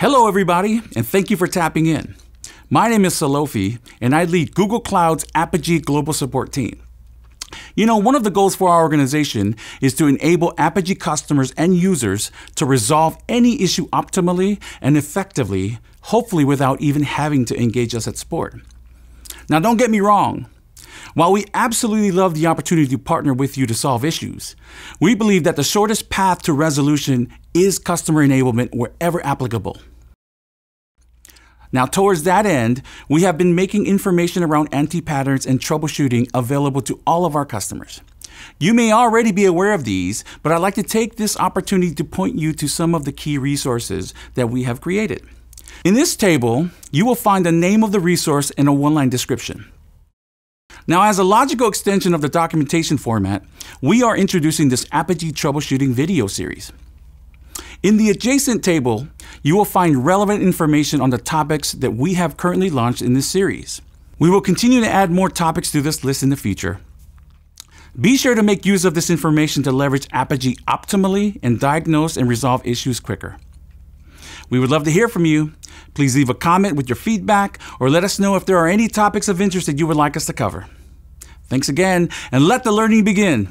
Hello, everybody, and thank you for tapping in. My name is Salofi, and I lead Google Cloud's Apigee Global Support Team. You know, one of the goals for our organization is to enable Apigee customers and users to resolve any issue optimally and effectively, hopefully without even having to engage us at support. Now, don't get me wrong. While we absolutely love the opportunity to partner with you to solve issues, we believe that the shortest path to resolution is customer enablement wherever applicable. Now, towards that end, we have been making information around anti patterns and troubleshooting available to all of our customers. You may already be aware of these, but I'd like to take this opportunity to point you to some of the key resources that we have created. In this table, you will find the name of the resource and a one line description. Now, as a logical extension of the documentation format, we are introducing this Apigee troubleshooting video series. In the adjacent table, you will find relevant information on the topics that we have currently launched in this series. We will continue to add more topics to this list in the future. Be sure to make use of this information to leverage Apigee optimally and diagnose and resolve issues quicker. We would love to hear from you. Please leave a comment with your feedback or let us know if there are any topics of interest that you would like us to cover. Thanks again, and let the learning begin.